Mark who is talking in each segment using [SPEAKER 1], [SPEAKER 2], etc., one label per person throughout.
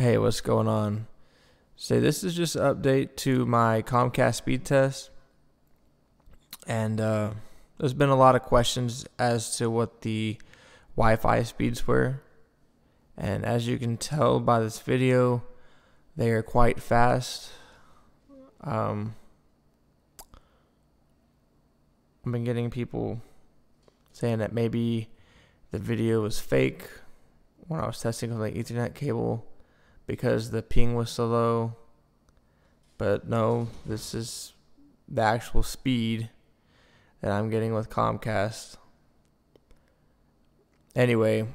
[SPEAKER 1] Hey, what's going on? So this is just an update to my Comcast speed test. And uh, there's been a lot of questions as to what the Wi-Fi speeds were. And as you can tell by this video, they are quite fast. Um, I've been getting people saying that maybe the video was fake when I was testing with the Ethernet cable because the ping was so low. But no, this is the actual speed that I'm getting with Comcast. Anyway,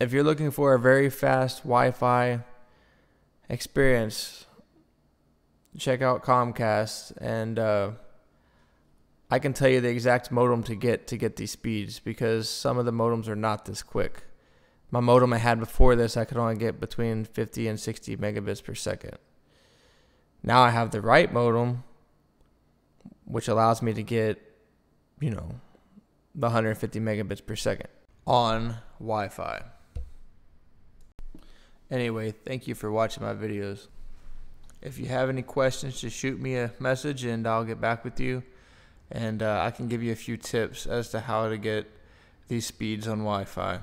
[SPEAKER 1] if you're looking for a very fast Wi-Fi experience, check out Comcast and uh, I can tell you the exact modem to get to get these speeds because some of the modems are not this quick. My modem I had before this, I could only get between 50 and 60 megabits per second. Now I have the right modem, which allows me to get, you know, the 150 megabits per second on Wi Fi. Anyway, thank you for watching my videos. If you have any questions, just shoot me a message and I'll get back with you. And uh, I can give you a few tips as to how to get these speeds on Wi Fi.